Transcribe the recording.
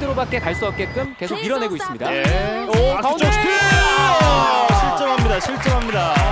상태로밖에 갈 수 없게끔 계속 밀어내고 있습니다. 예. 오, 아, 가운데 슈 실점합니다. 실점합니다.